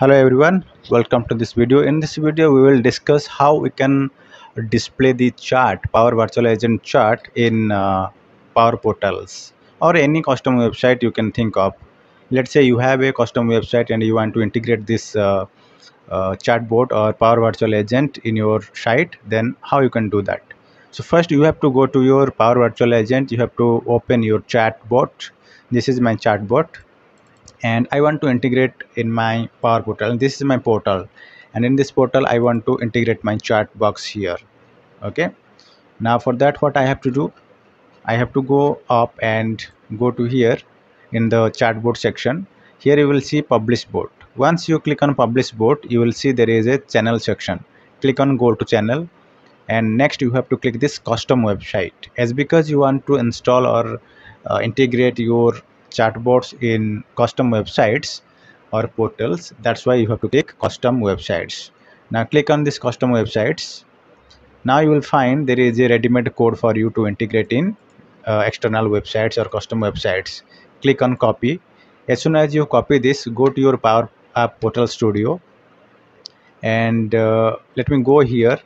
hello everyone. Welcome to this video. In this video we will discuss how we can display the chart power virtual agent chart in uh, power portals or any custom website you can think of. Let's say you have a custom website and you want to integrate this uh, uh, chatbot or power virtual agent in your site then how you can do that? So first you have to go to your power virtual agent. You have to open your chatbot. This is my chatbot and I want to integrate in my Power Portal. This is my portal, and in this portal, I want to integrate my chat box here. Okay. Now for that, what I have to do, I have to go up and go to here in the chatbot section. Here you will see publish bot Once you click on publish bot you will see there is a channel section. Click on go to channel and next you have to click this custom website as because you want to install or uh, integrate your chatbots in custom websites or portals. That's why you have to click custom websites. Now click on this custom websites. Now you will find there is a ready-made code for you to integrate in uh, external websites or custom websites. Click on copy. As soon as you copy this go to your power app portal studio. And uh, let me go here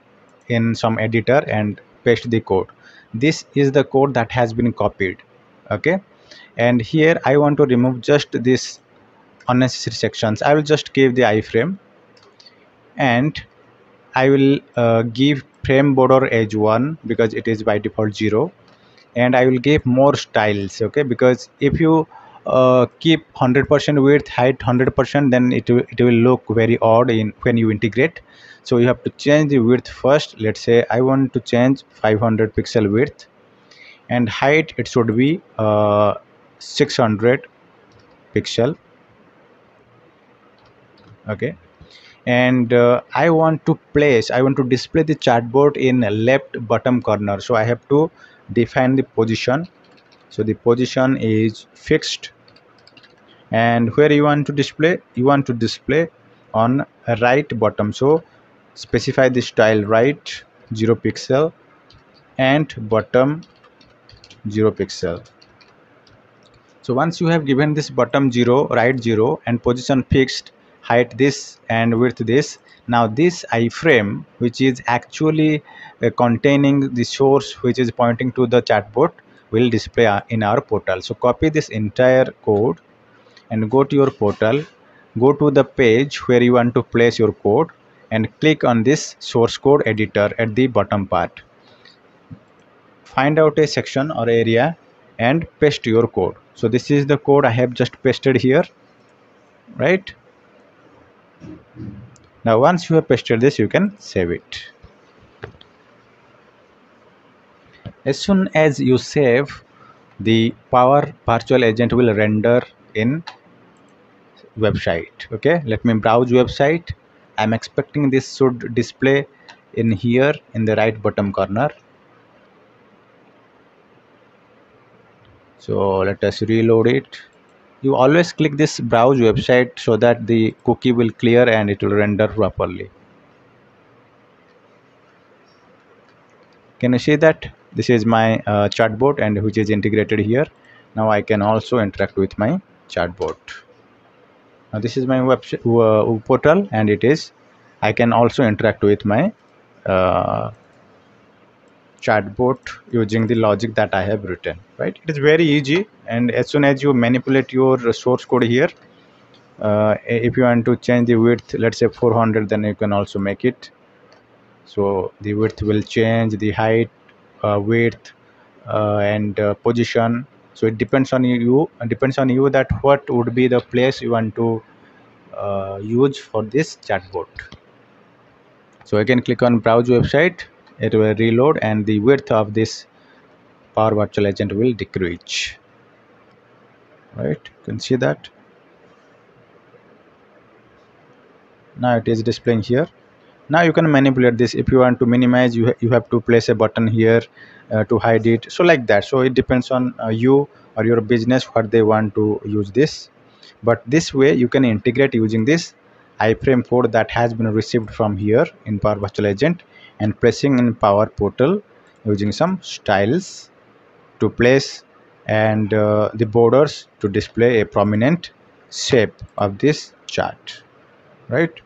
in some editor and paste the code. This is the code that has been copied. Okay and here I want to remove just this unnecessary sections. I will just give the iframe. And I will uh, give frame border edge 1 because it is by default 0 and I will give more styles okay? Because if you uh, keep 100% width height 100% then it will, it will look very odd in when you integrate. So you have to change the width first. Let's say I want to change 500 pixel width and height it should be uh, 600 pixel. Okay. And uh, I want to place I want to display the chatbot in left bottom corner. So I have to define the position. So the position is fixed. And where you want to display you want to display on right bottom. So specify the style right 0 pixel and bottom 0 pixel. So once you have given this bottom 0 right 0 and position fixed height this and width this now this iframe which is actually uh, containing the source which is pointing to the chatbot will display uh, in our portal. So copy this entire code and go to your portal. Go to the page where you want to place your code and click on this source code editor at the bottom part find out a section or area and paste your code. So this is the code i have just pasted here right? Now once you have pasted this you can save it. As soon as you save the power virtual agent will render in website okay? Let me browse website. I'm expecting this should display in here in the right bottom corner so let us reload it. You always click this browse website so that the cookie will clear and it will render properly. Can you see that? This is my uh, chatbot and which is integrated here. Now I can also interact with my chatbot. Now this is my web uh, portal and it is I can also interact with my uh, chatbot using the logic that I have written right? It is very easy and as soon as you manipulate your source code here uh, if you want to change the width let's say 400 then you can also make it. So the width will change the height uh, width uh, and uh, position. So it depends on you depends on you that what would be the place you want to uh, use for this chatbot. So I can click on browse website it will reload and the width of this power virtual agent will decrease. Right? You can see that. Now it is displaying here. Now you can manipulate this. If you want to minimize you, ha you have to place a button here uh, to hide it. So like that. So it depends on uh, you or your business what they want to use this. But this way you can integrate using this iframe code that has been received from here in power virtual agent and pressing in power portal using some styles to place and uh, the borders to display a prominent shape of this chart right?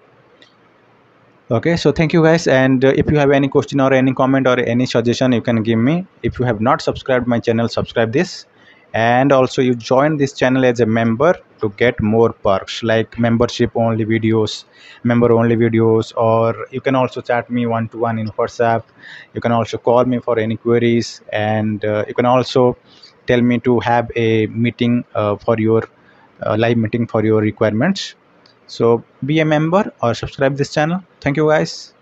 Okay so thank you guys and uh, if you have any question or any comment or any suggestion you can give me. If you have not subscribed my channel subscribe this and also you join this channel as a member to get more perks like membership only videos member only videos or you can also chat me one to one in whatsapp. You can also call me for any queries and uh, you can also tell me to have a meeting uh, for your uh, live meeting for your requirements. So be a member or subscribe this channel. Thank you guys